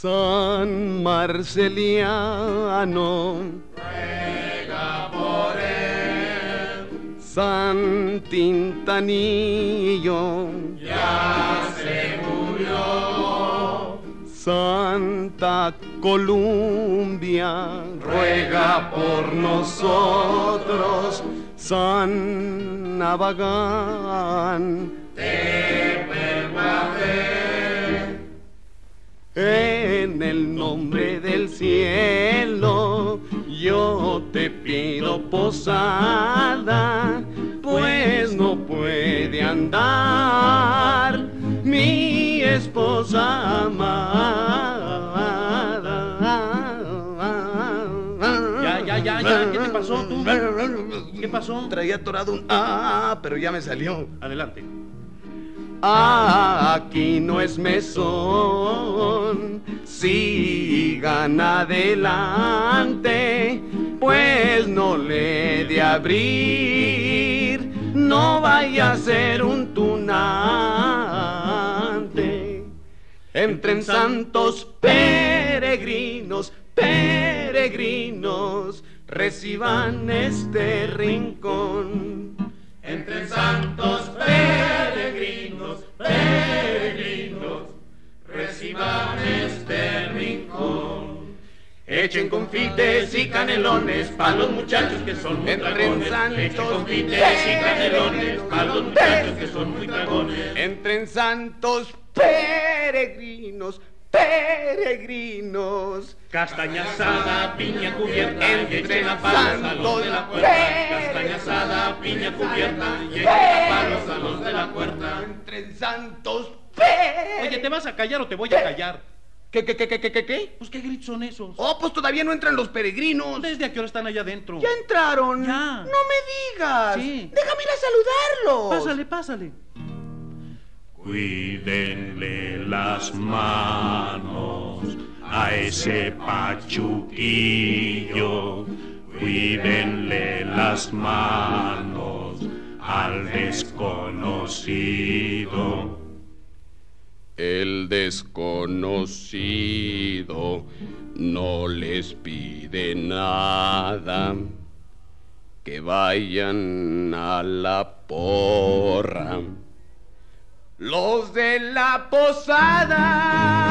San Marceliano, ruega por él. San Tintanillo, ya se murió. Santa Columbia, ruega por nosotros. San Navagán, te En el nombre del cielo, yo te pido posada, pues no puede andar mi esposa amada. Ya, ya, ya, ya, ¿qué te pasó tú? ¿Qué pasó? Traía atorado un ah, pero ya me salió. Adelante. Aquí no es mesón, sigan adelante, pues no le de abrir, no vaya a ser un tunante. Entren santos peregrinos, peregrinos, reciban este rincón. Reciban este rincón. Echen confites y canelones para los muchachos que son muy dragones. Echen confites y canelones para los muchachos que son muy dragones. Entren santos peregrinos, peregrinos. Castaña asada, piña cubierta, Entre echen a palos a los santos de la puerta. Piña cubierta, y palos a los de la puerta. Entren santos peregrinos. Oye, ¿te vas a callar o te voy a callar? ¿Qué, qué, qué, qué, qué, qué, qué? Pues, ¿qué gritos son esos? Oh, pues todavía no entran los peregrinos. ¿Desde a qué hora están allá adentro? Ya entraron. Ya. No me digas. Sí. Déjame ir a saludarlos. Pásale, pásale. Cuídenle las manos a ese pachuquillo. Cuídenle las manos al desconocido. El desconocido no les pide nada. Que vayan a la porra. Los de la posada